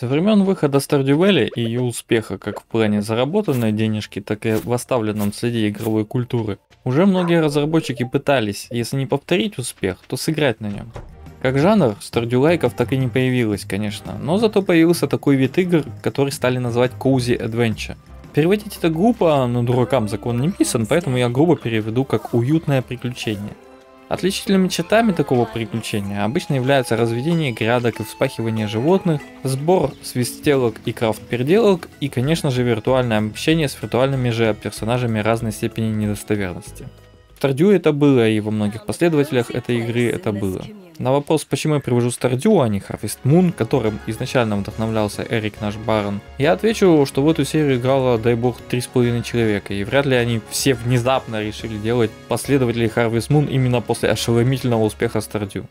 Со времен выхода Stardew Valley и ее успеха как в плане заработанной денежки, так и в оставленном следе игровой культуры, уже многие разработчики пытались, если не повторить успех, то сыграть на нем. Как жанр, Stardew лайков так и не появилось, конечно, но зато появился такой вид игр, который стали называть Cozy Adventure. Переводить это грубо, но дуракам закон не писан, поэтому я грубо переведу как уютное приключение. Отличительными чертами такого приключения обычно являются разведение грядок и вспахивание животных, сбор свистелок и крафт-переделок и, конечно же, виртуальное общение с виртуальными же персонажами разной степени недостоверности. Stardew это было, и во многих последователях этой игры это было. На вопрос, почему я привожу Stardew, а не Harvest Moon, которым изначально вдохновлялся Эрик наш Барон, я отвечу, что в эту серию играло, дай бог, 3,5 человека, и вряд ли они все внезапно решили делать последователей Harvest Moon именно после ошеломительного успеха Stardew.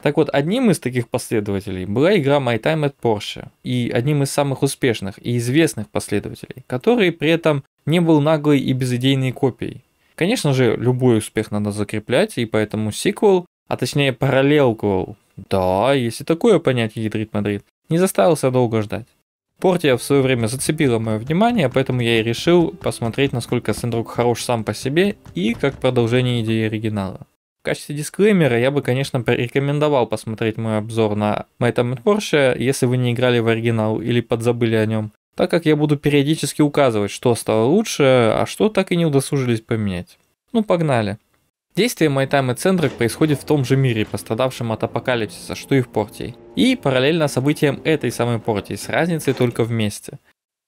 Так вот, одним из таких последователей была игра My Time at Porsche, и одним из самых успешных и известных последователей, который при этом не был наглой и безыдейной копией. Конечно же, любой успех надо закреплять, и поэтому сиквел, а точнее параллелку, да, есть и такое понятие ядрит Мадрид, не заставился долго ждать. Портия в свое время зацепила мое внимание, поэтому я и решил посмотреть, насколько Сендрук хорош сам по себе и как продолжение идеи оригинала. В качестве дисклеймера я бы, конечно, порекомендовал посмотреть мой обзор на Time Porsche, если вы не играли в оригинал или подзабыли о нем так как я буду периодически указывать, что стало лучше, а что так и не удосужились поменять. Ну, погнали. Действие My Time at Sandrock происходит в том же мире, пострадавшем от апокалипсиса, что и в Портии. И параллельно событиям этой самой Портии, с разницей только в месте.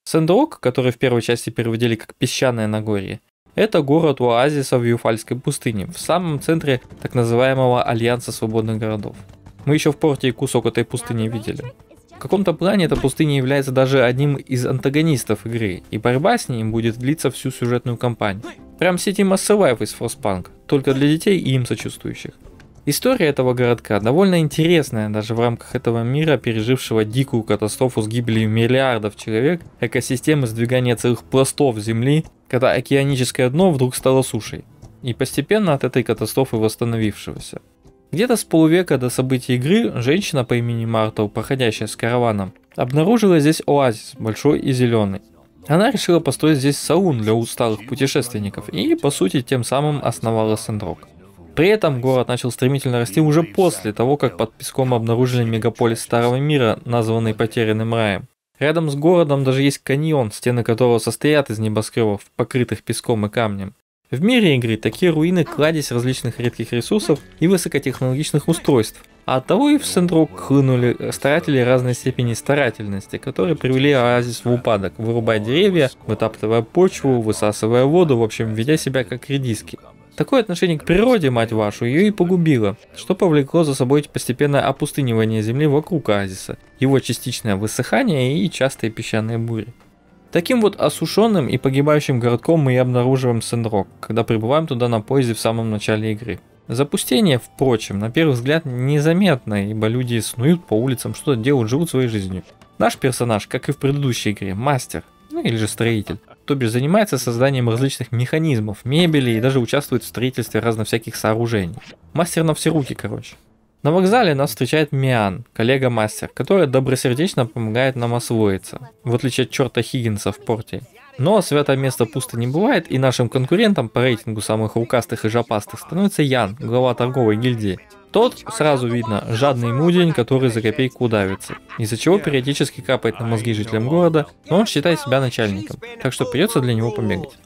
Sandrock, который в первой части переводили как «песчаное Нагорье», это город оазиса в Юфальской пустыне, в самом центре так называемого Альянса свободных городов. Мы еще в Портии кусок этой пустыни видели. Каком-то плане эта пустыня является даже одним из антагонистов игры, и борьба с ним будет длиться всю сюжетную кампанию. Прям сети Life из Frostpunk, только для детей и им сочувствующих. История этого городка довольно интересная даже в рамках этого мира, пережившего дикую катастрофу с гибелью миллиардов человек, экосистемы сдвигания целых пластов Земли, когда океаническое дно вдруг стало сушей, и постепенно от этой катастрофы восстановившегося. Где-то с полувека до событий игры женщина по имени Мартл, проходящая с караваном, обнаружила здесь оазис, большой и зеленый. Она решила построить здесь саун для усталых путешественников и, по сути, тем самым основала Сендрок. При этом город начал стремительно расти уже после того, как под песком обнаружили мегаполис Старого Мира, названный Потерянным Раем. Рядом с городом даже есть каньон, стены которого состоят из небоскребов, покрытых песком и камнем. В мире игры такие руины кладезь различных редких ресурсов и высокотехнологичных устройств, а от того и в Сендрок хлынули старатели разной степени старательности, которые привели оазис в упадок, вырубая деревья, вытаптывая почву, высасывая воду, в общем, ведя себя как редиски. Такое отношение к природе, мать вашу, ее и погубило, что повлекло за собой постепенное опустынивание земли вокруг оазиса, его частичное высыхание и частые песчаные бури. Таким вот осушенным и погибающим городком мы и обнаруживаем Сендрок, когда прибываем туда на поезде в самом начале игры. Запустение, впрочем, на первый взгляд незаметно, ибо люди снуют по улицам, что-то делают, живут своей жизнью. Наш персонаж, как и в предыдущей игре, мастер, ну или же строитель, то бишь занимается созданием различных механизмов, мебели и даже участвует в строительстве разных всяких сооружений. Мастер на все руки, короче. На вокзале нас встречает Миан, коллега-мастер, которая добросердечно помогает нам освоиться, в отличие от черта Хиггинса в порте. Но святое место пусто не бывает, и нашим конкурентом по рейтингу самых рукастых и жопастых становится Ян, глава торговой гильдии. Тот, сразу видно, жадный мудень, который за копейку давится, из-за чего периодически капает на мозги жителям города, но он считает себя начальником, так что придется для него побегать.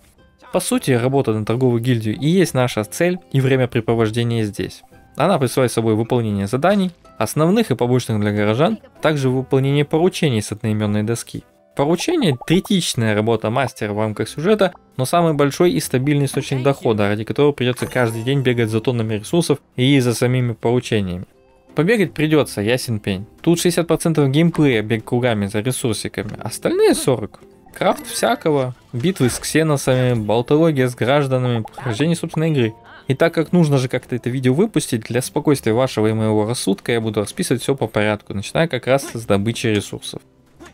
По сути, работа на торговую гильдию и есть наша цель и времяпрепровождение здесь. Она представляет собой выполнение заданий, основных и побочных для горожан, также выполнение поручений с одноименной доски. Поручение – третичная работа мастера в рамках сюжета, но самый большой и стабильный источник дохода, ради которого придется каждый день бегать за тоннами ресурсов и за самими поручениями. Побегать придется, ясен пень. Тут 60% геймплея бег кругами за ресурсиками, остальные 40%. Крафт всякого, битвы с ксеносами, болтология с гражданами, прохождение собственной игры – и так как нужно же как-то это видео выпустить, для спокойствия вашего и моего рассудка я буду расписывать все по порядку, начиная как раз с добычи ресурсов.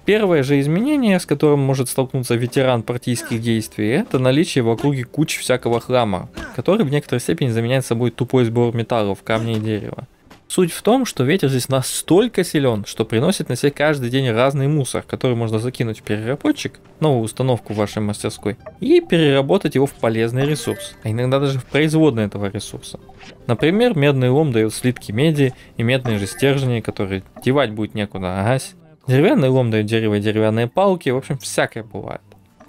Первое же изменение, с которым может столкнуться ветеран партийских действий, это наличие в округе куч всякого хлама, который в некоторой степени заменяет собой тупой сбор металлов, камня и дерева. Суть в том, что ветер здесь настолько силен, что приносит на себе каждый день разный мусор, который можно закинуть в переработчик, новую установку в вашей мастерской, и переработать его в полезный ресурс, а иногда даже в производный этого ресурса. Например, медный лом дает слитки меди и медные же стержни, которые девать будет некуда, агась. Деревянный лом дает дерево и деревянные палки, в общем, всякое бывает.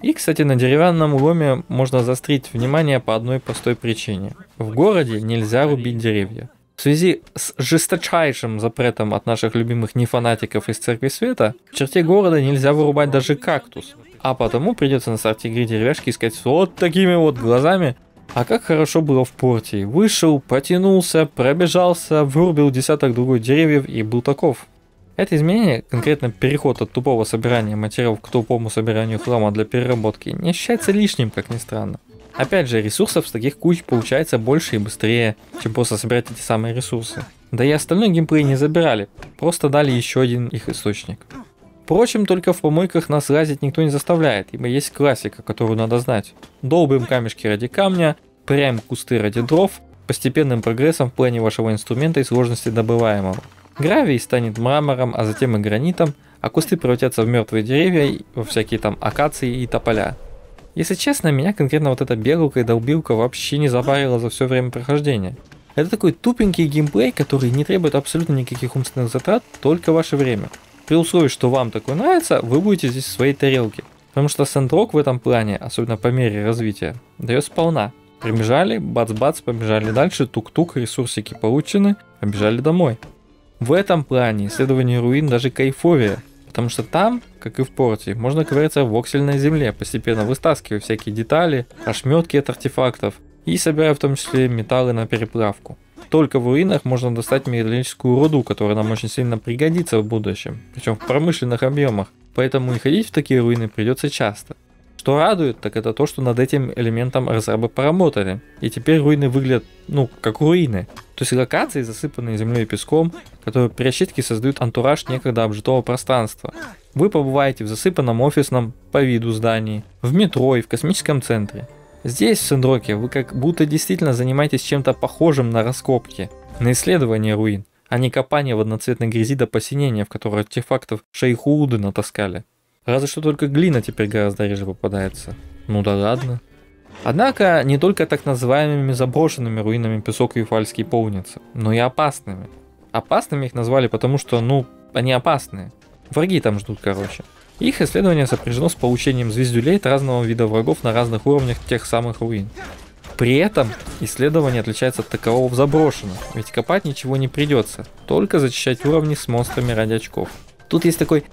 И, кстати, на деревянном ломе можно заострить внимание по одной простой причине. В городе нельзя рубить деревья. В связи с жесточайшим запретом от наших любимых нефанатиков из Церкви Света, в черте города нельзя вырубать даже кактус. А потому придется на старте игры деревяшки искать вот такими вот глазами. А как хорошо было в порте. Вышел, потянулся, пробежался, вырубил десяток другой деревьев и был таков. Это изменение, конкретно переход от тупого собирания материалов к тупому собиранию хлама для переработки, не ощущается лишним, как ни странно. Опять же, ресурсов с таких куч получается больше и быстрее, чем просто собирать эти самые ресурсы. Да и остальной геймплей не забирали, просто дали еще один их источник. Впрочем, только в помойках нас лазить никто не заставляет, ибо есть классика, которую надо знать. Долбим камешки ради камня, прям кусты ради дров, постепенным прогрессом в плане вашего инструмента и сложности добываемого. Гравий станет мрамором, а затем и гранитом, а кусты превратятся в мертвые деревья, во всякие там акации и тополя. Если честно, меня конкретно вот эта белка и долбилка вообще не запарила за все время прохождения. Это такой тупенький геймплей, который не требует абсолютно никаких умственных затрат, только ваше время. При условии, что вам такое нравится, вы будете здесь в своей тарелке. Потому что сэндрок в этом плане, особенно по мере развития, дает сполна. Прибежали, бац-бац, побежали дальше, тук-тук, ресурсики получены, побежали домой. В этом плане исследование руин даже кайфовее, Потому что там, как и в порте, можно ковыряться в воксельной земле, постепенно вытаскивая всякие детали, ошметки от артефактов и собирая в том числе металлы на переплавку. Только в руинах можно достать металлическую руду, которая нам очень сильно пригодится в будущем, причем в промышленных объемах. Поэтому и ходить в такие руины придется часто. Что радует, так это то, что над этим элементом разрабы поработали. И теперь руины выглядят, ну, как руины. То есть локации, засыпанные землей и песком, которые при расчистке создают антураж некогда обжитого пространства. Вы побываете в засыпанном офисном по виду здании, в метро и в космическом центре. Здесь, в Сендроке, вы как будто действительно занимаетесь чем-то похожим на раскопки, на исследование руин, а не копание в одноцветной грязи до посинения, в которой артефактов шейхууды натаскали. Разве что только глина теперь гораздо реже попадается. Ну да ладно. Однако не только так называемыми заброшенными руинами песок и фальский полнится, но и опасными. Опасными их назвали потому, что, ну, они опасные. Враги там ждут, короче. Их исследование сопряжено с получением звездюлей от разного вида врагов на разных уровнях тех самых руин. При этом исследование отличается от такового в заброшенных, ведь копать ничего не придется, только зачищать уровни с монстрами ради очков. Тут есть такой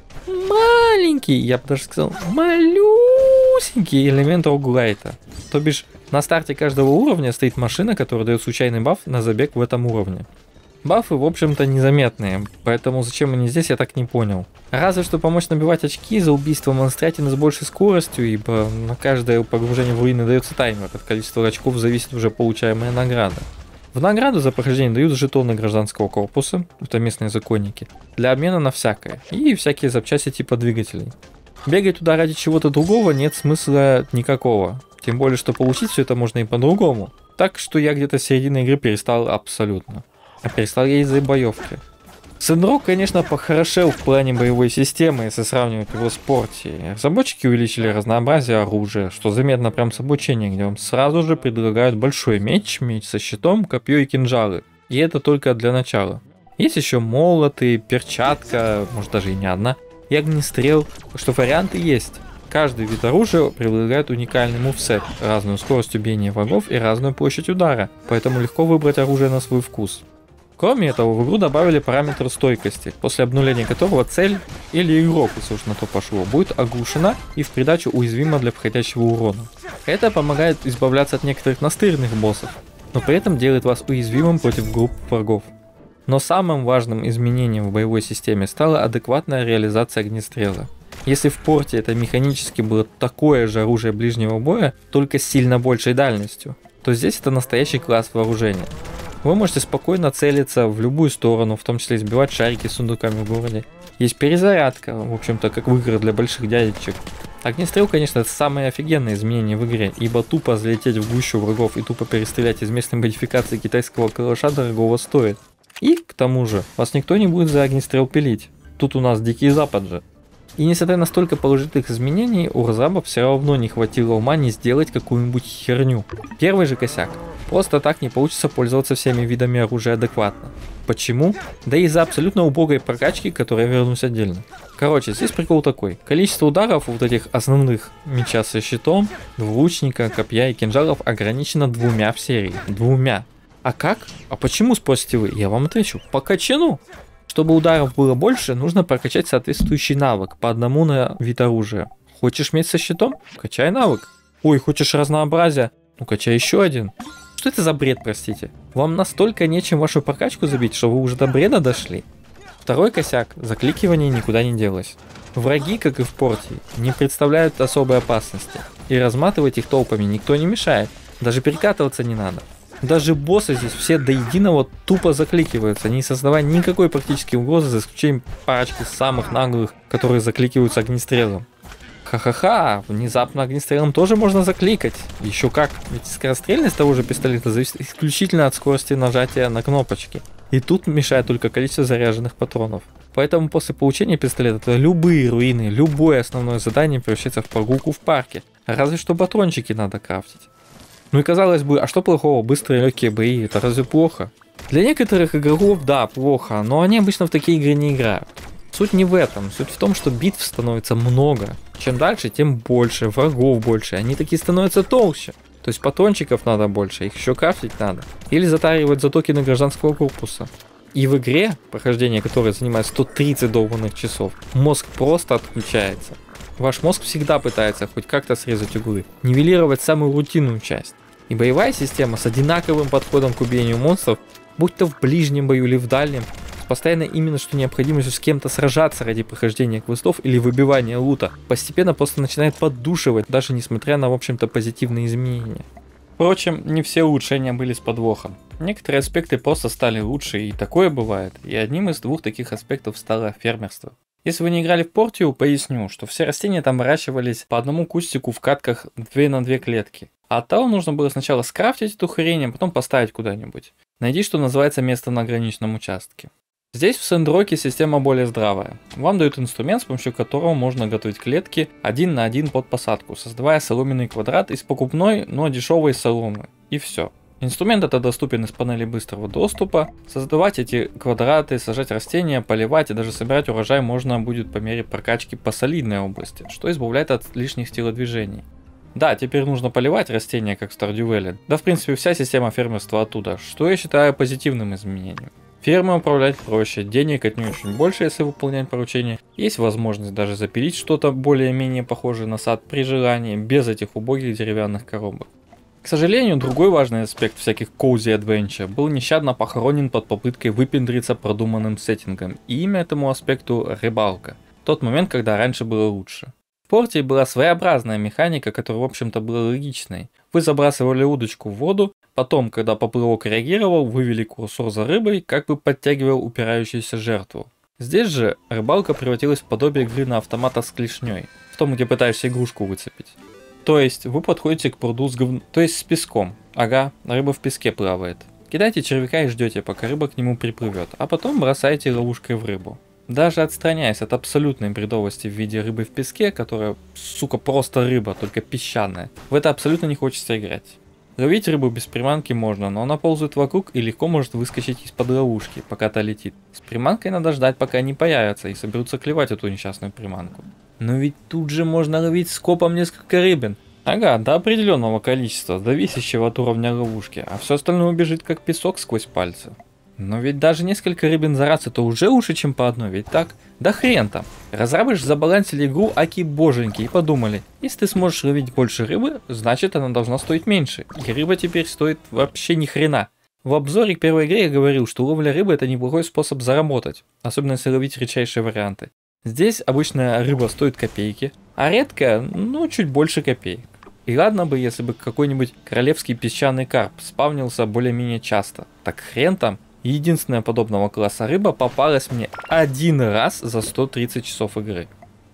маленький, я бы даже сказал, малюсенький элемент роглайта. То бишь, на старте каждого уровня стоит машина, которая дает случайный баф на забег в этом уровне. Бафы, в общем-то, незаметные, поэтому зачем они здесь, я так не понял. Разве что помочь набивать очки за убийство монстратины с большей скоростью, ибо на каждое погружение в руины дается таймер, от количества очков зависит уже получаемая награда. В награду за прохождение дают жетоны гражданского корпуса, это местные законники, для обмена на всякое, и всякие запчасти типа двигателей. Бегать туда ради чего-то другого нет смысла никакого, тем более, что получить все это можно и по-другому. Так что я где-то с середины игры перестал абсолютно. А перестал я из-за боевки. Сенрок, конечно, похорошел в плане боевой системы, если сравнивать его с Порти. Разработчики увеличили разнообразие оружия, что заметно прям с обучения, где вам сразу же предлагают большой меч, меч со щитом, копье и кинжалы. И это только для начала. Есть еще молоты, перчатка, может даже и не одна, и огнестрел, что варианты есть. Каждый вид оружия предлагает уникальный мувсет, разную скорость убийения врагов и разную площадь удара, поэтому легко выбрать оружие на свой вкус. Кроме этого, в игру добавили параметр стойкости, после обнуления которого цель или игрок, если уж на то пошло, будет оглушена и в придачу уязвима для входящего урона. Это помогает избавляться от некоторых настырных боссов, но при этом делает вас уязвимым против групп врагов. Но самым важным изменением в боевой системе стала адекватная реализация огнестрела. Если в порте это механически было такое же оружие ближнего боя, только с сильно большей дальностью, то здесь это настоящий класс вооружения. Вы можете спокойно целиться в любую сторону, в том числе избивать шарики с сундуками в городе. Есть перезарядка, в общем-то, как в играх для больших дядечек. Огнестрел, конечно, это самое офигенное изменение в игре, ибо тупо залететь в гущу врагов и тупо перестрелять из местной модификации китайского калаша дорогого стоит. И, к тому же, вас никто не будет за огнестрел пилить. Тут у нас Дикий Запад же. И несмотря на столько положительных изменений, у разрабов все равно не хватило ума не сделать какую-нибудь херню. Первый же косяк. Просто так не получится пользоваться всеми видами оружия адекватно. Почему? Да из-за абсолютно убогой прокачки, которой я вернусь отдельно. Короче, здесь прикол такой. Количество ударов вот этих основных меча со щитом, двуручника, копья и кинжалов ограничено двумя в серии. Двумя. А как? А почему, спросите вы? Я вам отвечу. По качану. Чтобы ударов было больше, нужно прокачать соответствующий навык по одному на вид оружия. Хочешь меч со щитом? Качай навык. Ой, хочешь разнообразия? Ну качай еще один. Что это за бред, простите? Вам настолько нечем вашу прокачку забить, что вы уже до бреда дошли? Второй косяк. Закликивание никуда не делось. Враги, как и в порте, не представляют особой опасности. И разматывать их толпами никто не мешает. Даже перекатываться не надо. Даже боссы здесь все до единого тупо закликиваются, не создавая никакой практически угрозы, за исключением парочки самых наглых, которые закликиваются огнестрелом. Ха-ха-ха, внезапно огнестрелом тоже можно закликать. Еще как, ведь скорострельность того же пистолета зависит исключительно от скорости нажатия на кнопочки. И тут мешает только количество заряженных патронов. Поэтому после получения пистолета любые руины, любое основное задание превращается в прогулку в парке. Разве что батончики надо крафтить. Ну и казалось бы, а что плохого? Быстрые легкие бои, это разве плохо? Для некоторых игроков, да, плохо, но они обычно в такие игры не играют. Суть не в этом, суть в том, что битв становится много. Чем дальше, тем больше, врагов больше, они такие становятся толще. То есть патрончиков надо больше, их еще крафтить надо. Или затаривать за токены гражданского корпуса. И в игре, прохождение которой занимает 130 долбанных часов, мозг просто отключается. Ваш мозг всегда пытается хоть как-то срезать углы, нивелировать самую рутинную часть. И боевая система с одинаковым подходом к убиению монстров, будь то в ближнем бою или в дальнем, с постоянно именно что необходимостью с кем-то сражаться ради прохождения квестов или выбивания лута, постепенно просто начинает поддушивать, даже несмотря на, в общем-то, позитивные изменения. Впрочем, не все улучшения были с подвохом. Некоторые аспекты просто стали лучше, и такое бывает. И одним из двух таких аспектов стало фермерство. Если вы не играли в Портию, поясню, что все растения там выращивались по одному кустику в катках 2 на 2 клетки. А от того нужно было сначала скрафтить эту хрень, а потом поставить куда-нибудь. Найди, что называется, место на ограниченном участке. Здесь в Сэндроке система более здравая. Вам дают инструмент, с помощью которого можно готовить клетки один на один под посадку, создавая соломенный квадрат из покупной, но дешевой соломы. И все. Инструмент это доступен из панели быстрого доступа. Создавать эти квадраты, сажать растения, поливать и даже собирать урожай можно будет по мере прокачки по солидной области, что избавляет от лишних телодвижений. Да, теперь нужно поливать растения, как в Стардювеле. Да, в принципе, вся система фермерства оттуда, что я считаю позитивным изменением. Фермы управлять проще, денег от нее очень больше, если выполнять поручения. Есть возможность даже запилить что-то более-менее похожее на сад при желании, без этих убогих деревянных коробок. К сожалению, другой важный аспект всяких cozy adventure был нещадно похоронен под попыткой выпендриться продуманным сеттингом, и имя этому аспекту – рыбалка. Тот момент, когда раньше было лучше. В порте была своеобразная механика, которая, в общем-то, была логичной. Вы забрасывали удочку в воду, потом, когда поплывок реагировал, вывели курсор за рыбой, как бы подтягивал упирающуюся жертву. Здесь же рыбалка превратилась в подобие игры на автомата с клешней, в том, где пытаешься игрушку выцепить. То есть вы подходите к пруду с говн... то есть с песком. Ага, рыба в песке плавает. Кидайте червяка и ждете, пока рыба к нему приплывет, а потом бросаете ловушкой в рыбу. Даже отстраняясь от абсолютной бредовости в виде рыбы в песке, которая, сука, просто рыба, только песчаная, в это абсолютно не хочется играть. Ловить рыбу без приманки можно, но она ползает вокруг и легко может выскочить из-под ловушки, пока та летит. С приманкой надо ждать, пока они появятся и соберутся клевать эту несчастную приманку. Но ведь тут же можно ловить скопом несколько рыбин. Ага, до определенного количества, зависящего от уровня ловушки, а все остальное убежит как песок сквозь пальцы. Но ведь даже несколько рыбин за раз это уже лучше, чем по одной, ведь так? Да хрен там. Разрабы забалансили игру аки боженьки и подумали, если ты сможешь ловить больше рыбы, значит она должна стоить меньше. И рыба теперь стоит вообще ни хрена. В обзоре к первой игре я говорил, что ловля рыбы это неплохой способ заработать, особенно если ловить редчайшие варианты. Здесь обычная рыба стоит копейки, а редкая, ну, чуть больше копеек. И ладно бы, если бы какой-нибудь королевский песчаный карп спавнился более-менее часто. Так хрен там, Единственная подобного класса рыба попалась мне один раз за 130 часов игры.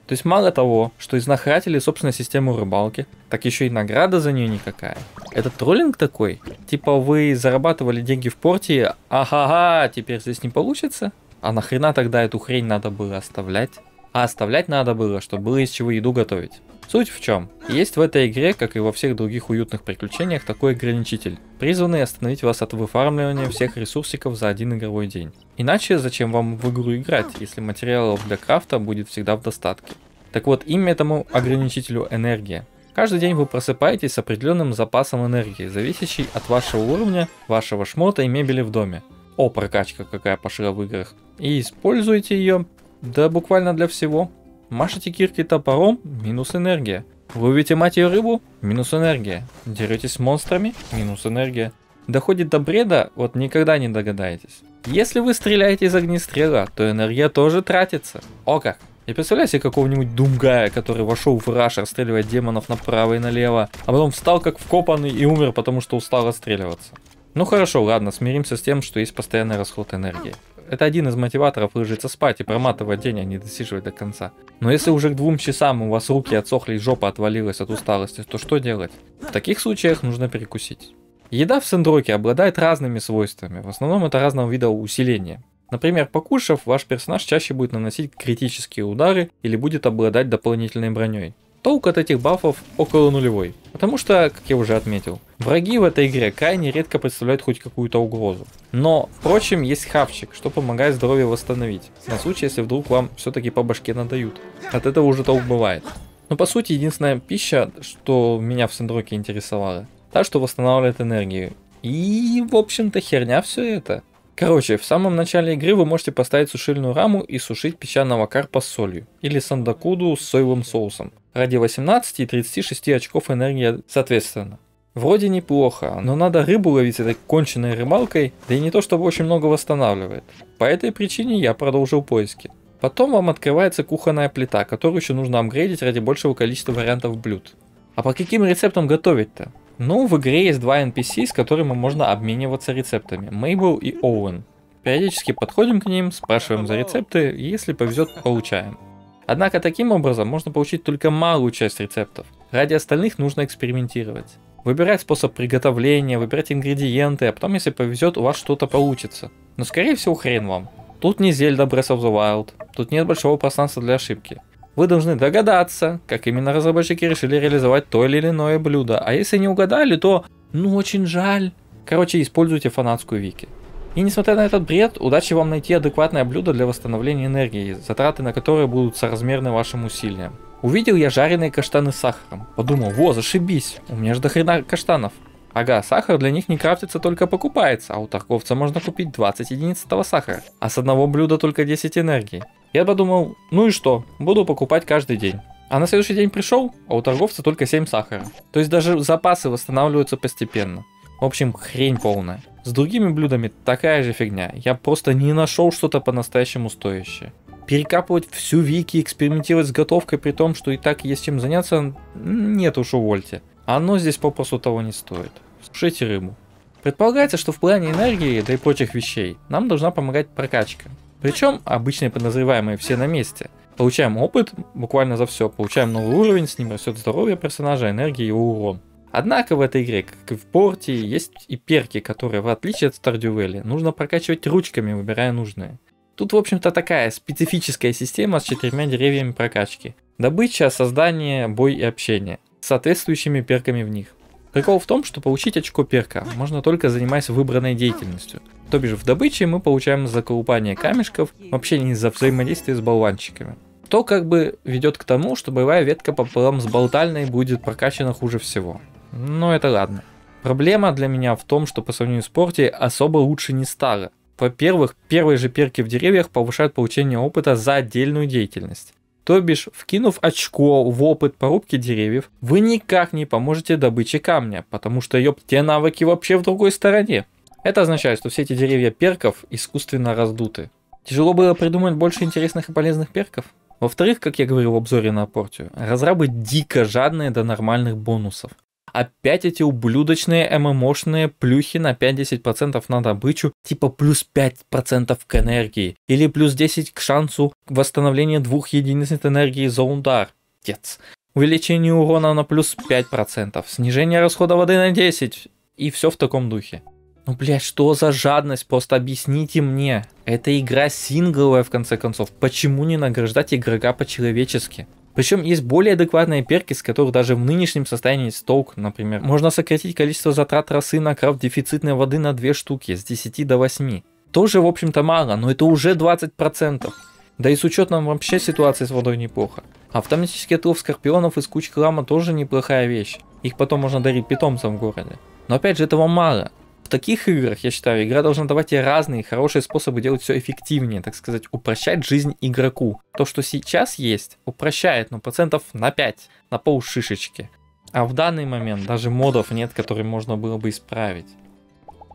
То есть мало того, что изнахратили собственную систему рыбалки, так еще и награда за нее никакая. Это троллинг такой? Типа вы зарабатывали деньги в порте, ага, теперь здесь не получится? А нахрена тогда эту хрень надо было оставлять? А оставлять надо было, чтобы было из чего еду готовить. Суть в чем? Есть в этой игре, как и во всех других уютных приключениях, такой ограничитель, призванный остановить вас от выфармливания всех ресурсиков за один игровой день. Иначе зачем вам в игру играть, если материалов для крафта будет всегда в достатке? Так вот, имя этому ограничителю энергия. Каждый день вы просыпаетесь с определенным запасом энергии, зависящий от вашего уровня, вашего шмота и мебели в доме. О, прокачка какая пошла в играх. И используйте ее, да буквально для всего. Машете кирки топором, минус энергия. Ловите мать ее рыбу, минус энергия. Деретесь с монстрами, минус энергия. Доходит до бреда, вот никогда не догадаетесь. Если вы стреляете из огнестрела, то энергия тоже тратится. О как! Я представляю себе какого-нибудь Думгая, который вошел в раш, расстреливать демонов направо и налево, а потом встал как вкопанный и умер, потому что устал отстреливаться. Ну хорошо, ладно, смиримся с тем, что есть постоянный расход энергии. Это один из мотиваторов ложиться спать и проматывать день, а не досиживать до конца. Но если уже к двум часам у вас руки отсохли и жопа отвалилась от усталости, то что делать? В таких случаях нужно перекусить. Еда в Сендроке обладает разными свойствами, в основном это разного вида усиления. Например, покушав, ваш персонаж чаще будет наносить критические удары или будет обладать дополнительной броней. Толк от этих бафов около нулевой, потому что, как я уже отметил, враги в этой игре крайне редко представляют хоть какую-то угрозу. Но, впрочем, есть хавчик, что помогает здоровье восстановить, на случай, если вдруг вам все-таки по башке надают. От этого уже толк бывает. Но по сути, единственная пища, что меня в Сендроке интересовала, та, что восстанавливает энергию. И, в общем-то, херня все это. Короче, в самом начале игры вы можете поставить сушильную раму и сушить песчаного карпа с солью, или сандакуду с соевым соусом, ради 18 и 36 очков энергии соответственно. Вроде неплохо, но надо рыбу ловить этой конченной рыбалкой, да и не то чтобы очень много восстанавливает. По этой причине я продолжил поиски. Потом вам открывается кухонная плита, которую еще нужно апгрейдить ради большего количества вариантов блюд. А по каким рецептам готовить-то? Ну, в игре есть два NPC, с которыми можно обмениваться рецептами. Мейбл и Оуэн. Периодически подходим к ним, спрашиваем за рецепты, и если повезет, получаем. Однако таким образом можно получить только малую часть рецептов. Ради остальных нужно экспериментировать. Выбирать способ приготовления, выбирать ингредиенты, а потом, если повезет, у вас что-то получится. Но скорее всего хрен вам. Тут не Зельда Breath of the Wild, тут нет большого пространства для ошибки. Вы должны догадаться, как именно разработчики решили реализовать то или иное блюдо. А если не угадали, то ну очень жаль. Короче, используйте фанатскую вики. И несмотря на этот бред, удачи вам найти адекватное блюдо для восстановления энергии, затраты на которые будут соразмерны вашим усилиям. Увидел я жареные каштаны с сахаром. Подумал, во, зашибись, у меня же до хрена каштанов. Ага, сахар для них не крафтится, только покупается, а у торговца можно купить 20 единиц этого сахара, а с одного блюда только 10 энергии. Я подумал, ну и что, буду покупать каждый день. А на следующий день пришел, а у торговца только 7 сахара. То есть даже запасы восстанавливаются постепенно. В общем, хрень полная. С другими блюдами такая же фигня. Я просто не нашел что-то по-настоящему стоящее. Перекапывать всю вики, экспериментировать с готовкой, при том, что и так есть чем заняться, нет уж увольте. Оно здесь попросту того не стоит. Сушите рыбу. Предполагается, что в плане энергии, да и прочих вещей, нам должна помогать прокачка. Причем обычные подозреваемые все на месте. Получаем опыт буквально за все, получаем новый уровень, с ним растет здоровье персонажа, энергия и урон. Однако в этой игре, как и в порте, есть и перки, которые, в отличие от Stardew Valley, нужно прокачивать ручками, выбирая нужные. Тут, в общем-то, такая специфическая система с четырьмя деревьями прокачки. Добыча, создание, бой и общение. С соответствующими перками в них. Прикол в том, что получить очко перка можно только занимаясь выбранной деятельностью. То бишь в добыче мы получаем заколупание камешков, вообще не за взаимодействие с болванчиками. То как бы ведет к тому, что боевая ветка пополам с болтальной будет прокачана хуже всего. Но это ладно. Проблема для меня в том, что по сравнению с порти особо лучше не стало. Во-первых, первые же перки в деревьях повышают получение опыта за отдельную деятельность. То бишь, вкинув очко в опыт порубки деревьев, вы никак не поможете добыче камня, потому что ёб, те навыки вообще в другой стороне. Это означает, что все эти деревья перков искусственно раздуты. Тяжело было придумать больше интересных и полезных перков. Во-вторых, как я говорил в обзоре на портию, разрабы дико жадные до нормальных бонусов. Опять эти ублюдочные ММОшные плюхи на 5-10% на добычу, типа плюс 5% к энергии, или плюс 10 к шансу восстановления двух единиц энергии за удар. Тец. Увеличение урона на плюс 5%, снижение расхода воды на 10, и все в таком духе. Ну, блядь, что за жадность? Просто объясните мне. Это игра сингловая, в конце концов. Почему не награждать игрока по-человечески? Причем есть более адекватные перки, с которых даже в нынешнем состоянии есть толк, например. Можно сократить количество затрат росы на крафт дефицитной воды на 2 штуки, с 10 до 8. Тоже, в общем-то, мало, но это уже 20%. Да и с учетом вообще ситуации с водой неплохо. Автоматический отлов скорпионов из кучки лама тоже неплохая вещь. Их потом можно дарить питомцам в городе. Но опять же этого мало. В таких играх, я считаю, игра должна давать тебе разные хорошие способы делать все эффективнее, так сказать, упрощать жизнь игроку. То, что сейчас есть, упрощает, ну, процентов на 5, на пол шишечки. А в данный момент даже модов нет, которые можно было бы исправить.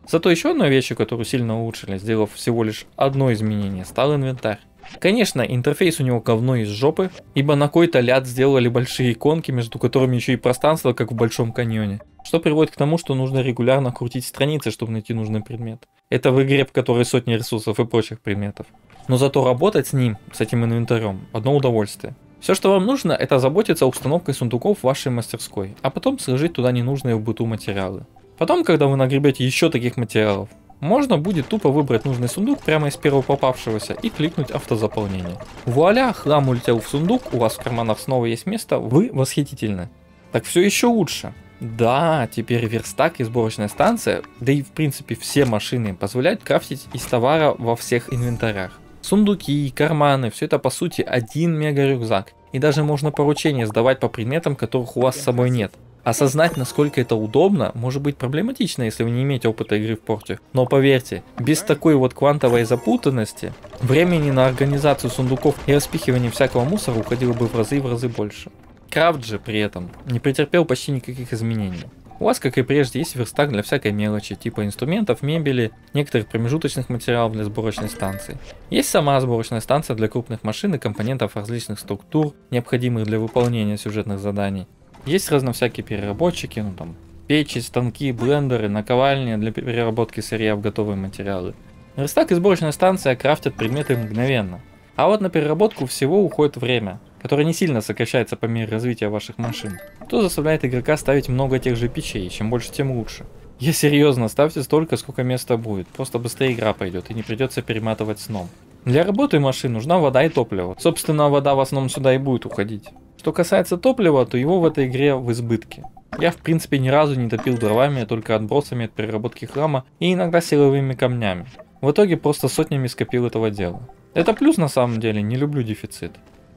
Зато еще одной вещью, которую сильно улучшили, сделав всего лишь одно изменение, стал инвентарь. Конечно, интерфейс у него говно из жопы, ибо на какой-то ляд сделали большие иконки, между которыми еще и пространство, как в Большом каньоне. Что приводит к тому, что нужно регулярно крутить страницы, чтобы найти нужный предмет. Это в игре, в которой сотни ресурсов и прочих предметов. Но зато работать с ним, с этим инвентарем, одно удовольствие. Все, что вам нужно, это заботиться установкой сундуков в вашей мастерской, а потом сложить туда ненужные в быту материалы. Потом, когда вы нагребете еще таких материалов, можно будет тупо выбрать нужный сундук прямо из первого попавшегося и кликнуть автозаполнение. Вуаля, хлам улетел в сундук, у вас в карманах снова есть место, вы восхитительны. Так все еще лучше. Да, теперь верстак и сборочная станция, да и в принципе все машины позволяют крафтить из товара во всех инвентарях. Сундуки, карманы, все это по сути один мега рюкзак. И даже можно поручения сдавать по предметам, которых у вас с собой нет. Осознать, насколько это удобно, может быть проблематично, если вы не имеете опыта игры в порте. Но поверьте, без такой вот квантовой запутанности, времени на организацию сундуков и распихивание всякого мусора уходило бы в разы и в разы больше. Крафт же при этом не претерпел почти никаких изменений. У вас, как и прежде, есть верстак для всякой мелочи, типа инструментов, мебели, некоторых промежуточных материалов для сборочной станции. Есть сама сборочная станция для крупных машин и компонентов различных структур, необходимых для выполнения сюжетных заданий. Есть разно всякие переработчики, ну там печи, станки, блендеры, наковальни для переработки сырья в готовые материалы. Верстак и сборочная станция крафтят предметы мгновенно. А вот на переработку всего уходит время, которое не сильно сокращается по мере развития ваших машин. То заставляет игрока ставить много тех же печей, чем больше, тем лучше. Я серьезно, ставьте столько, сколько места будет, просто быстрее игра пойдет и не придется перематывать сном. Для работы машин нужна вода и топливо. Собственно, вода в основном сюда и будет уходить. Что касается топлива, то его в этой игре в избытке. Я в принципе ни разу не топил дровами, а только отбросами от переработки храма и иногда силовыми камнями. В итоге просто сотнями скопил этого дела. Это плюс на самом деле, не люблю дефицит.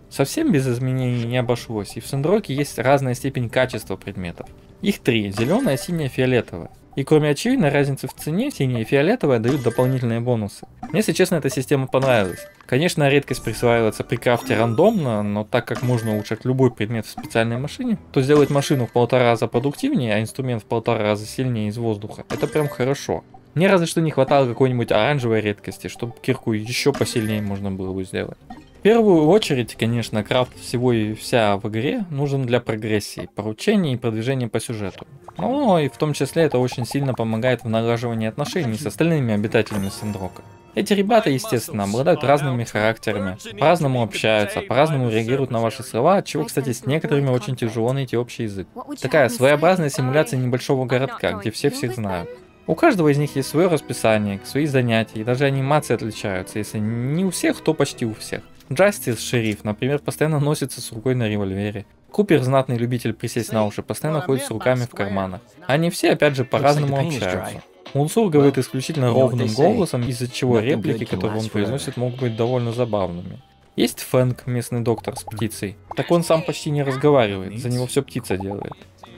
Совсем без изменений не обошлось, и в Сендроке есть разная степень качества предметов. Их три, зеленая, синяя, фиолетовая. И кроме очевидной разницы в цене, синяя и фиолетовая дают дополнительные бонусы. Мне, если честно, эта система понравилась. Конечно, редкость присваивается при крафте рандомно, но так как можно улучшать любой предмет в специальной машине, то сделать машину в полтора раза продуктивнее, а инструмент в полтора раза сильнее из воздуха, это прям хорошо. Мне разве что не хватало какой-нибудь оранжевой редкости, чтобы кирку еще посильнее можно было бы сделать первую очередь, конечно, крафт всего и вся в игре нужен для прогрессии, поручений и продвижения по сюжету. Ну и в том числе это очень сильно помогает в налаживании отношений с остальными обитателями Сендрока. Эти ребята, естественно, обладают разными характерами, по-разному общаются, по-разному реагируют на ваши слова, от чего, кстати, с некоторыми очень тяжело найти общий язык. Такая своеобразная симуляция небольшого городка, где все всех знают. У каждого из них есть свое расписание, свои занятия, и даже анимации отличаются, если не у всех, то почти у всех. Джастис, шериф, например, постоянно носится с рукой на револьвере. Купер, знатный любитель присесть на уши, постоянно ходит с руками в карманах. Они все, опять же, по-разному общаются. Унсур говорит исключительно ровным голосом, из-за чего реплики, которые он произносит, могут быть довольно забавными. Есть Фэнк, местный доктор с птицей. Так он сам почти не разговаривает, за него все птица делает.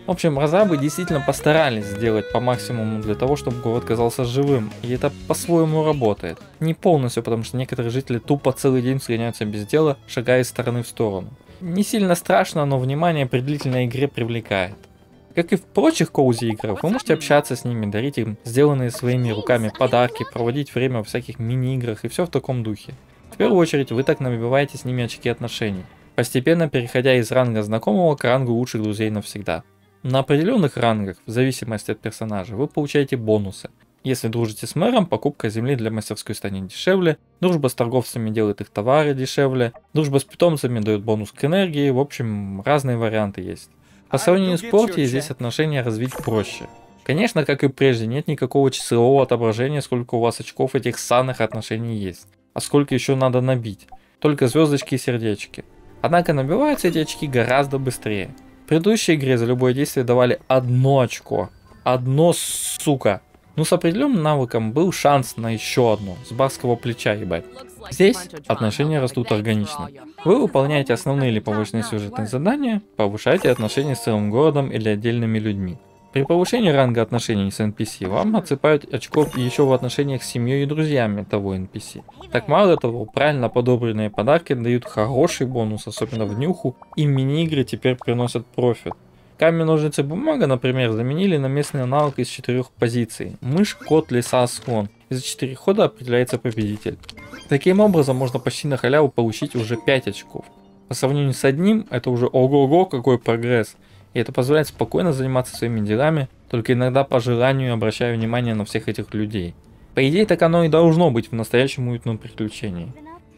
В общем, разрабы действительно постарались сделать по максимуму для того, чтобы город казался живым, и это по-своему работает. Не полностью, потому что некоторые жители тупо целый день слоняются без дела, шагая из стороны в сторону. Не сильно страшно, но внимание при длительной игре привлекает. Как и в прочих коузи играх, вы можете общаться с ними, дарить им сделанные своими руками подарки, проводить время в всяких мини-играх и все в таком духе. В первую очередь, вы так набиваете с ними очки отношений, постепенно переходя из ранга знакомого к рангу лучших друзей навсегда. На определенных рангах, в зависимости от персонажа, вы получаете бонусы. Если дружите с мэром, покупка земли для мастерской станет дешевле, дружба с торговцами делает их товары дешевле, дружба с питомцами дает бонус к энергии, в общем, разные варианты есть. По сравнению с порти, здесь отношения развить проще. Конечно, как и прежде, нет никакого часового отображения, сколько у вас очков этих санных отношений есть, а сколько еще надо набить. Только звездочки и сердечки. Однако набиваются эти очки гораздо быстрее. В предыдущей игре за любое действие давали одно очко. Одно, сука. Ну, с определенным навыком был шанс на еще одно, с барского плеча, ебать. Здесь отношения растут органично. Вы выполняете основные или повышенные сюжетные задания, повышаете отношения с целым городом или отдельными людьми. При повышении ранга отношений с NPC вам отсыпают очков еще в отношениях с семьей и друзьями того NPC. Так мало того, правильно подобранные подарки дают хороший бонус, особенно в нюху, и мини-игры теперь приносят профит. Камень, ножницы, бумага, например, заменили на местный аналог из четырех позиций. Мышь, кот, лиса, слон. Из за четырех хода определяется победитель. Таким образом, можно почти на халяву получить уже 5 очков. По сравнению с одним, это уже ого-го какой прогресс и это позволяет спокойно заниматься своими делами, только иногда по желанию обращая внимание на всех этих людей. По идее, так оно и должно быть в настоящем уютном приключении.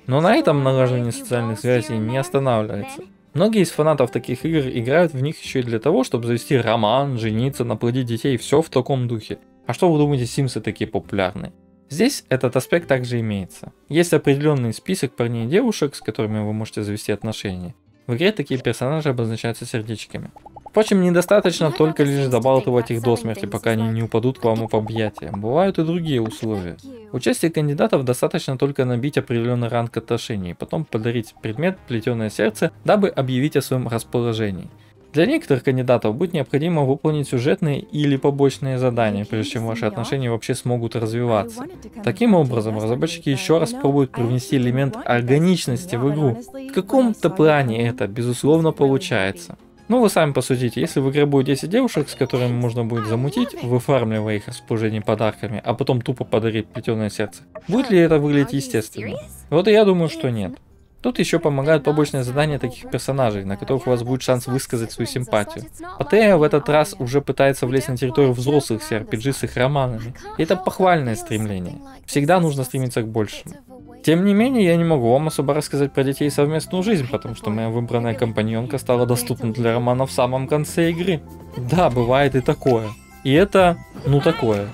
Но на этом налаживание социальных связей не останавливается. Многие из фанатов таких игр играют в них еще и для того, чтобы завести роман, жениться, наплодить детей, все в таком духе. А что вы думаете, симсы такие популярны? Здесь этот аспект также имеется. Есть определенный список парней и девушек, с которыми вы можете завести отношения. В игре такие персонажи обозначаются сердечками. Впрочем, недостаточно только лишь забалтывать их до смерти, пока они не упадут к вам в объятия. Бывают и другие условия. Участие кандидатов достаточно только набить определенный ранг отношений, потом подарить предмет «Плетеное сердце», дабы объявить о своем расположении. Для некоторых кандидатов будет необходимо выполнить сюжетные или побочные задания, прежде чем ваши отношения вообще смогут развиваться. Таким образом, разработчики еще раз пробуют привнести элемент органичности в игру. В каком-то плане это, безусловно, получается. Ну, вы сами посудите, если в игре будет 10 девушек, с которыми можно будет замутить, выфармливая их расположение подарками, а потом тупо подарить плетеное сердце, будет ли это выглядеть естественно? Вот и я думаю, что нет. Тут еще помогают побочные задания таких персонажей, на которых у вас будет шанс высказать свою симпатию. Патея в этот раз уже пытается влезть на территорию взрослых с RPG с их романами. И это похвальное стремление. Всегда нужно стремиться к большему. Тем не менее, я не могу вам особо рассказать про детей и совместную жизнь, потому что моя выбранная компаньонка стала доступна для романа в самом конце игры. Да, бывает и такое. И это, ну такое.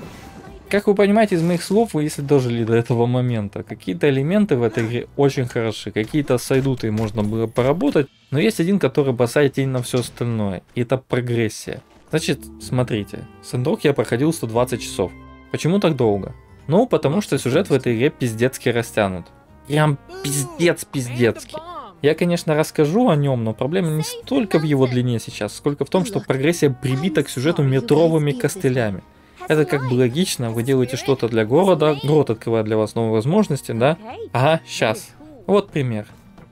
Как вы понимаете из моих слов, вы если дожили до этого момента, какие-то элементы в этой игре очень хороши, какие-то сойдут и можно было поработать, но есть один, который бросает тень на все остальное, и это прогрессия. Значит, смотрите, Сэндрок я проходил 120 часов. Почему так долго? Ну, потому что сюжет в этой игре пиздецки растянут. Прям пиздец пиздецкий. Я, конечно, расскажу о нем, но проблема не столько в его длине сейчас, сколько в том, что прогрессия прибита к сюжету метровыми костылями. Это как бы логично, вы делаете что-то для города, город открывает для вас новые возможности, да? Ага, сейчас. Вот пример.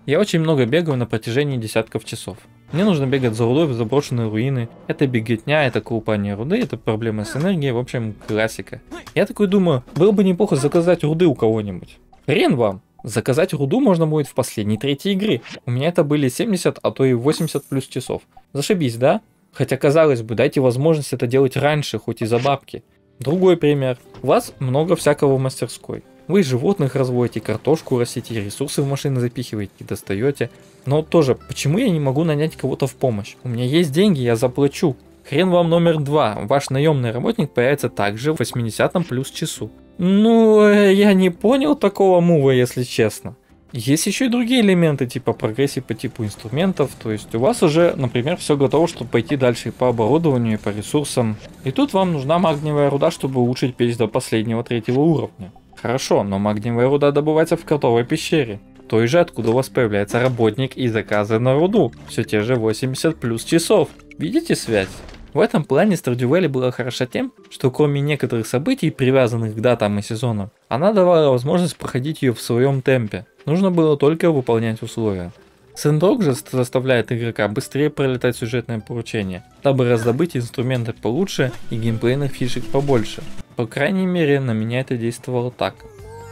Я очень много бегаю на протяжении десятков часов. Мне нужно бегать за рудой в заброшенные руины. Это беготня, это колупание руды, это проблемы с энергией, в общем, классика. Я такой думаю, было бы неплохо заказать руды у кого-нибудь. Хрен вам! Заказать руду можно будет в последней третьей игре. У меня это были 70, а то и 80 плюс часов. Зашибись, да? Хотя, казалось бы, дайте возможность это делать раньше, хоть и за бабки. Другой пример. У вас много всякого в мастерской. Вы животных разводите, картошку растите, ресурсы в машины запихиваете, достаете. Но тоже, почему я не могу нанять кого-то в помощь? У меня есть деньги, я заплачу. Хрен вам номер два. Ваш наемный работник появится также в 80 плюс часу. Ну, э, я не понял такого мува, если честно. Есть еще и другие элементы, типа прогрессии по типу инструментов, то есть у вас уже, например, все готово, чтобы пойти дальше по оборудованию, и по ресурсам. И тут вам нужна магниевая руда, чтобы улучшить печь до последнего третьего уровня. Хорошо, но магниевая руда добывается в котовой пещере. Той же, откуда у вас появляется работник и заказы на руду. Все те же 80 плюс часов. Видите связь? В этом плане Valley была хороша тем, что кроме некоторых событий, привязанных к датам и сезонам, она давала возможность проходить ее в своем темпе. Нужно было только выполнять условия. Сэндрок же заставляет игрока быстрее пролетать сюжетное поручение, дабы раздобыть инструменты получше и геймплейных фишек побольше. По крайней мере, на меня это действовало так.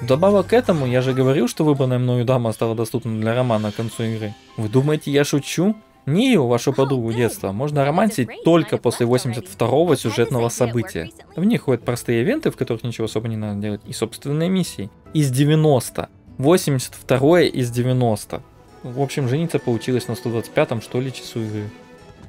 Вдобавок к этому, я же говорил, что выбранная мною дама стала доступна для романа к концу игры. Вы думаете, я шучу? Нию, вашу подругу детства, можно романтить только после 82-го сюжетного события. В них ходят простые ивенты, в которых ничего особо не надо делать, и собственные миссии. Из 90. 82 из 90. В общем, жениться получилось на 125-м, что ли, часу игры.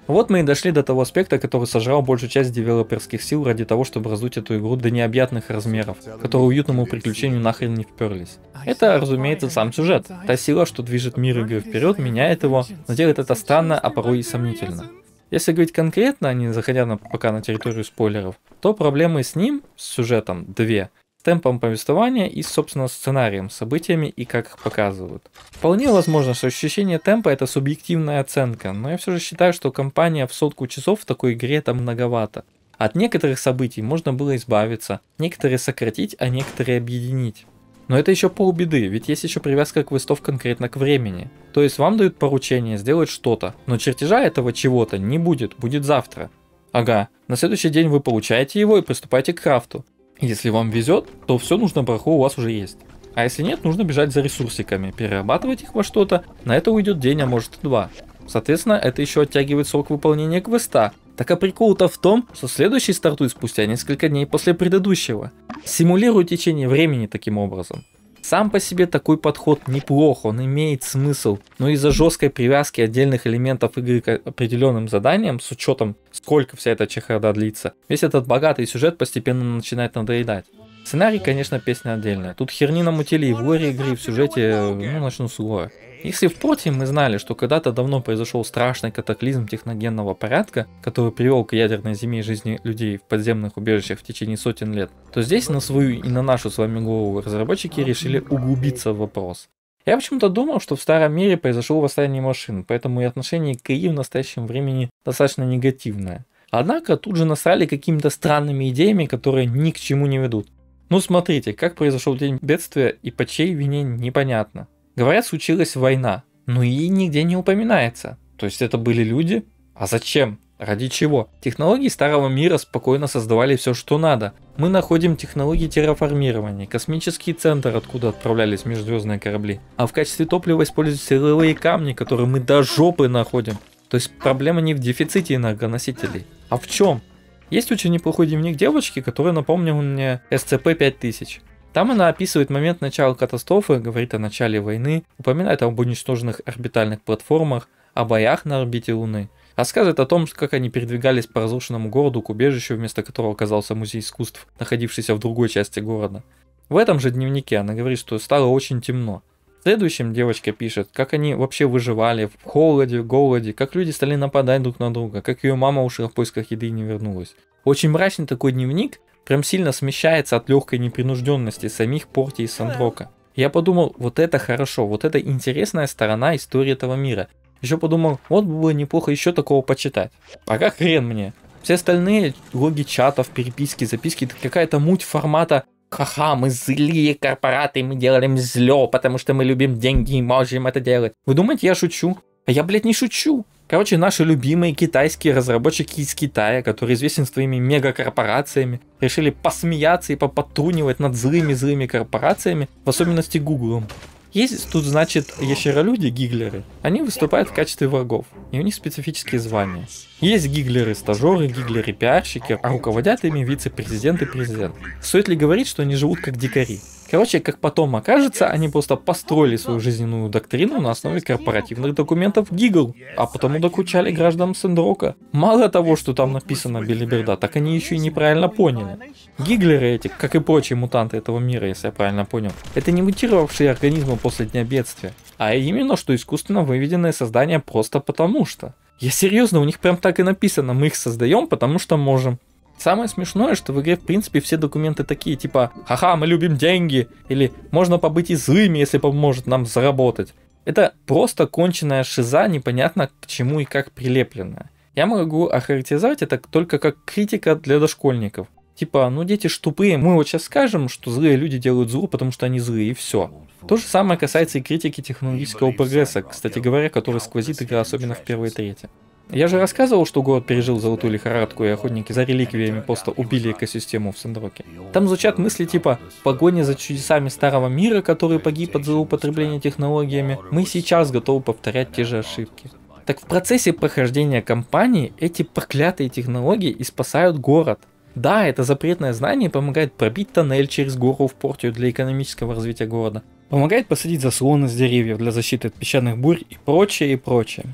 Вот мы и дошли до того аспекта, который сожрал большую часть девелоперских сил ради того, чтобы раздуть эту игру до необъятных размеров, которые уютному приключению нахрен не вперлись. Это, разумеется, сам сюжет. Та сила, что движет мир игры вперед, меняет его, но делает это странно, а порой и сомнительно. Если говорить конкретно, не заходя на, пока на территорию спойлеров, то проблемы с ним, с сюжетом, две – темпом повествования и, собственно, сценарием, событиями и как их показывают. Вполне возможно, что ощущение темпа это субъективная оценка, но я все же считаю, что компания в сотку часов в такой игре это многовато. От некоторых событий можно было избавиться, некоторые сократить, а некоторые объединить. Но это еще полбеды, ведь есть еще привязка квестов конкретно к времени. То есть вам дают поручение сделать что-то, но чертежа этого чего-то не будет, будет завтра. Ага, на следующий день вы получаете его и приступаете к крафту. Если вам везет, то все нужно барахло у вас уже есть. А если нет, нужно бежать за ресурсиками, перерабатывать их во что-то. На это уйдет день, а может и два. Соответственно, это еще оттягивает срок выполнения квеста. Так а прикол-то в том, что следующий стартует спустя несколько дней после предыдущего. Симулирует течение времени таким образом. Сам по себе такой подход неплох, он имеет смысл, но из-за жесткой привязки отдельных элементов игры к определенным заданиям, с учетом сколько вся эта чехарда длится, весь этот богатый сюжет постепенно начинает надоедать. Сценарий, конечно, песня отдельная. Тут херни намутили и в лоре игры, и в сюжете, ну, начну с лора. Если в проте мы знали, что когда-то давно произошел страшный катаклизм техногенного порядка, который привел к ядерной зиме жизни людей в подземных убежищах в течение сотен лет, то здесь на свою и на нашу с вами голову разработчики решили углубиться в вопрос. Я почему-то думал, что в старом мире произошло восстание машин, поэтому и отношение к КИ в настоящем времени достаточно негативное. Однако тут же насрали какими-то странными идеями, которые ни к чему не ведут. Ну смотрите, как произошел день бедствия и по чьей вине непонятно. Говорят, случилась война, но и нигде не упоминается. То есть это были люди? А зачем? Ради чего? Технологии старого мира спокойно создавали все, что надо. Мы находим технологии терраформирования, космический центр, откуда отправлялись межзвездные корабли. А в качестве топлива используют силовые камни, которые мы до жопы находим. То есть проблема не в дефиците энергоносителей, а в чем? Есть очень неплохой дневник девочки, который напомнил мне SCP-5000. Там она описывает момент начала катастрофы, говорит о начале войны, упоминает об уничтоженных орбитальных платформах, о боях на орбите Луны. Рассказывает о том, как они передвигались по разрушенному городу к убежищу, вместо которого оказался музей искусств, находившийся в другой части города. В этом же дневнике она говорит, что стало очень темно. В следующем девочка пишет, как они вообще выживали в холоде, голоде, как люди стали нападать друг на друга, как ее мама ушла в поисках еды и не вернулась. Очень мрачный такой дневник, прям сильно смещается от легкой непринужденности самих Порти и Сандрока. Я подумал, вот это хорошо, вот это интересная сторона истории этого мира. Еще подумал, вот было неплохо еще такого почитать. А как хрен мне? Все остальные логи чатов, переписки, записки, это какая-то муть формата Ха-ха, мы злые корпораты, мы делаем зло, потому что мы любим деньги и можем это делать. Вы думаете, я шучу? А я, блядь, не шучу. Короче, наши любимые китайские разработчики из Китая, которые известны своими мегакорпорациями, решили посмеяться и попотрунивать над злыми-злыми корпорациями, в особенности Гуглом. Есть тут, значит, ящеролюди, гиглеры. Они выступают в качестве врагов, и у них специфические звания. Есть гиглеры-стажеры, гиглеры-пиарщики, а руководят ими вице-президент и президент. Стоит ли говорить, что они живут как дикари? Короче, как потом окажется, они просто построили свою жизненную доктрину на основе корпоративных документов Гигл, а потом докучали гражданам Сендрока. Мало того, что там написано Билиберда, так они еще и неправильно поняли. Гиглеры эти, как и прочие мутанты этого мира, если я правильно понял, это не мутировавшие организмы после дня бедствия, а именно, что искусственно выведенные создания просто потому что. Я серьезно, у них прям так и написано, мы их создаем, потому что можем. Самое смешное, что в игре, в принципе, все документы такие, типа «Ха-ха, мы любим деньги» или «Можно побыть и злыми, если поможет нам заработать». Это просто конченная шиза, непонятно к чему и как прилепленная. Я могу охарактеризовать это только как критика для дошкольников. Типа, ну дети ж тупые, мы вот сейчас скажем, что злые люди делают зло, потому что они злые, и все. То же самое касается и критики технологического прогресса, кстати говоря, который сквозит игра, особенно в первой трети. Я же рассказывал, что город пережил золотую лихорадку, и охотники за реликвиями просто убили экосистему в Сандроке. Там звучат мысли типа «Погоня за чудесами старого мира, который погиб от злоупотребления технологиями, мы сейчас готовы повторять те же ошибки». Так в процессе прохождения кампании эти проклятые технологии и спасают город. Да, это запретное знание помогает пробить тоннель через гору в портию для экономического развития города. Помогает посадить заслоны с деревьев для защиты от песчаных бурь и прочее, и прочее.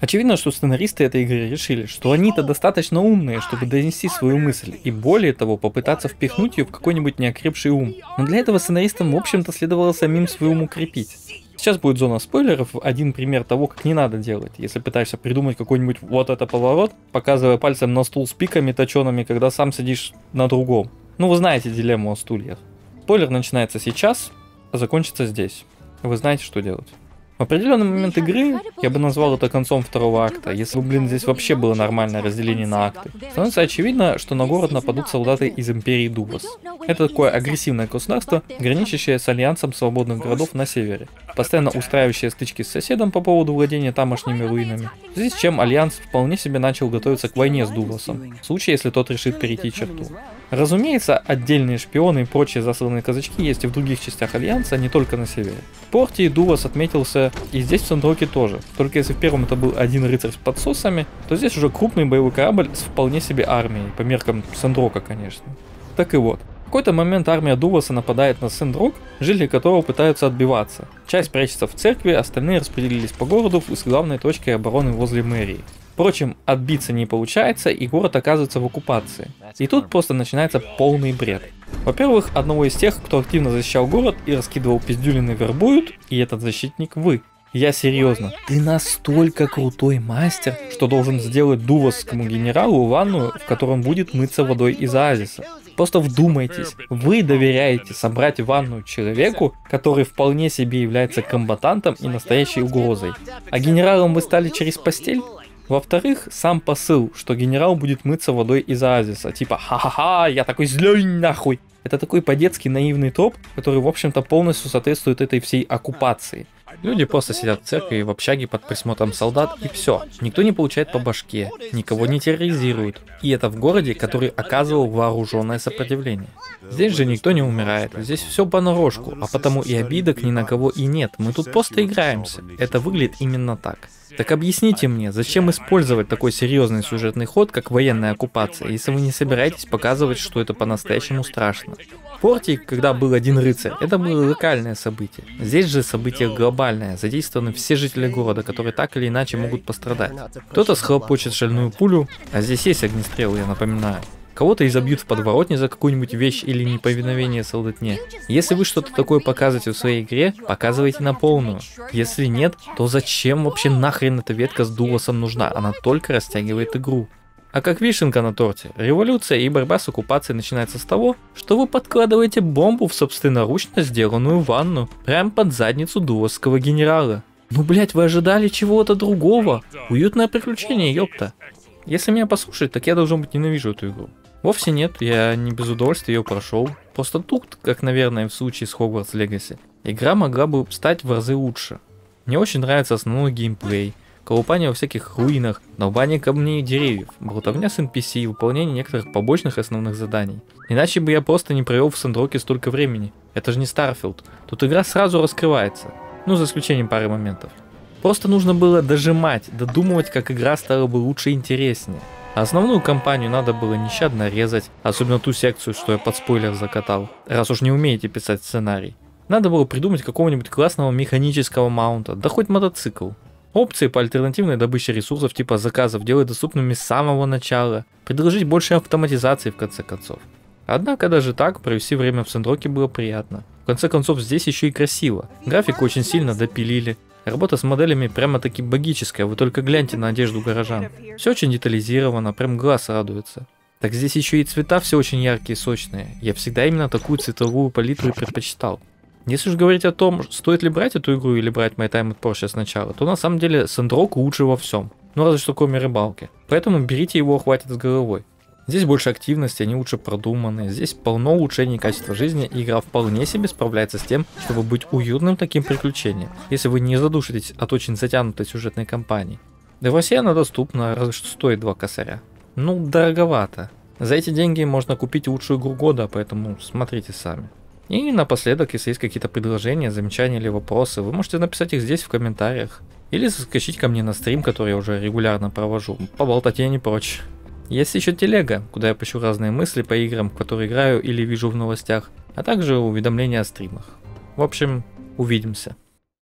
Очевидно, что сценаристы этой игры решили, что они-то достаточно умные, чтобы донести свою мысль, и более того, попытаться впихнуть ее в какой-нибудь неокрепший ум. Но для этого сценаристам, в общем-то, следовало самим свой ум укрепить. Сейчас будет зона спойлеров, один пример того, как не надо делать. Если пытаешься придумать какой-нибудь вот это поворот, показывая пальцем на стул с пиками точеными, когда сам сидишь на другом. Ну вы знаете дилемму о стульях. Спойлер начинается сейчас, а закончится здесь. Вы знаете, что делать. В определенный момент игры, я бы назвал это концом второго акта, если бы, блин, здесь вообще было нормальное разделение на акты, становится очевидно, что на город нападут солдаты из Империи Дубас. Это такое агрессивное государство, граничащее с альянсом свободных городов на севере, постоянно устраивающее стычки с соседом по поводу владения тамошними руинами. В связи с чем Альянс вполне себе начал готовиться к войне с Дубасом, в случае, если тот решит перейти черту. Разумеется, отдельные шпионы и прочие засланные казачки есть и в других частях Альянса, не только на севере. В Порте Дувас отметился и здесь в Сандроке тоже. Только если в первом это был один рыцарь с подсосами, то здесь уже крупный боевой корабль с вполне себе армией, по меркам Сандрока, конечно. Так и вот. В какой-то момент армия Дуваса нападает на Сендрок, жители которого пытаются отбиваться. Часть прячется в церкви, остальные распределились по городу с главной точкой обороны возле мэрии. Впрочем, отбиться не получается, и город оказывается в оккупации. И тут просто начинается полный бред. Во-первых, одного из тех, кто активно защищал город и раскидывал пиздюлины вербуют, и этот защитник вы. Я серьезно, ты настолько крутой мастер, что должен сделать дувасскому генералу ванную, в котором будет мыться водой из оазиса. Просто вдумайтесь, вы доверяете собрать ванную человеку, который вполне себе является комбатантом и настоящей угрозой. А генералом вы стали через постель? Во-вторых, сам посыл, что генерал будет мыться водой из оазиса. Типа, ха-ха-ха, я такой злой нахуй. Это такой по-детски наивный троп, который, в общем-то, полностью соответствует этой всей оккупации. Люди просто сидят в церкви в общаге под присмотром солдат и все. Никто не получает по башке, никого не терроризируют. И это в городе, который оказывал вооруженное сопротивление. Здесь же никто не умирает, здесь все понарошку, а потому и обидок ни на кого и нет. Мы тут просто играемся. Это выглядит именно так. Так объясните мне, зачем использовать такой серьезный сюжетный ход, как военная оккупация, если вы не собираетесь показывать, что это по-настоящему страшно? Порте, когда был один рыцарь, это было локальное событие. Здесь же событие глобальное, задействованы все жители города, которые так или иначе могут пострадать. Кто-то схлопочет шальную пулю, а здесь есть огнестрел, я напоминаю. Кого-то изобьют в подворотне за какую-нибудь вещь или неповиновение солдатне. Если вы что-то такое показываете в своей игре, показывайте на полную. Если нет, то зачем вообще нахрен эта ветка с дулосом нужна? Она только растягивает игру. А как вишенка на торте, революция и борьба с оккупацией начинается с того, что вы подкладываете бомбу в собственноручно сделанную ванну, прямо под задницу дулосского генерала. Ну блять, вы ожидали чего-то другого? Уютное приключение, ёпта. Если меня послушать, так я должен быть ненавижу эту игру. Вовсе нет, я не без удовольствия ее прошел. Просто тут, как, наверное, в случае с Hogwarts Legacy, игра могла бы стать в разы лучше. Мне очень нравится основной геймплей, колупание во всяких руинах, долбание камней и деревьев, болтовня с NPC и выполнение некоторых побочных основных заданий. Иначе бы я просто не провел в Сандроке столько времени. Это же не Starfield. Тут игра сразу раскрывается. Ну, за исключением пары моментов. Просто нужно было дожимать, додумывать, как игра стала бы лучше и интереснее. Основную кампанию надо было нещадно резать, особенно ту секцию, что я под спойлер закатал, раз уж не умеете писать сценарий. Надо было придумать какого-нибудь классного механического маунта, да хоть мотоцикл. Опции по альтернативной добыче ресурсов типа заказов делать доступными с самого начала, предложить больше автоматизации в конце концов. Однако даже так провести время в Сандроке было приятно. В конце концов здесь еще и красиво. График очень сильно допилили, Работа с моделями прямо-таки богическая, вы только гляньте на одежду горожан. Все очень детализировано, прям глаз радуется. Так здесь еще и цвета все очень яркие и сочные. Я всегда именно такую цветовую палитру и предпочитал. Если уж говорить о том, стоит ли брать эту игру или брать My Time at Porsche сначала, то на самом деле Сэндрок лучше во всем. Ну разве что кроме рыбалки. Поэтому берите его, хватит с головой. Здесь больше активности, они лучше продуманы, здесь полно улучшений качества жизни, и игра вполне себе справляется с тем, чтобы быть уютным таким приключением, если вы не задушитесь от очень затянутой сюжетной кампании. Да в России она доступна, разве что стоит 2 косаря. Ну, дороговато. За эти деньги можно купить лучшую игру года, поэтому смотрите сами. И напоследок, если есть какие-то предложения, замечания или вопросы, вы можете написать их здесь в комментариях. Или заскочить ко мне на стрим, который я уже регулярно провожу. Поболтать я не прочь. Есть еще телега, куда я пишу разные мысли по играм, в которые играю или вижу в новостях, а также уведомления о стримах. В общем, увидимся.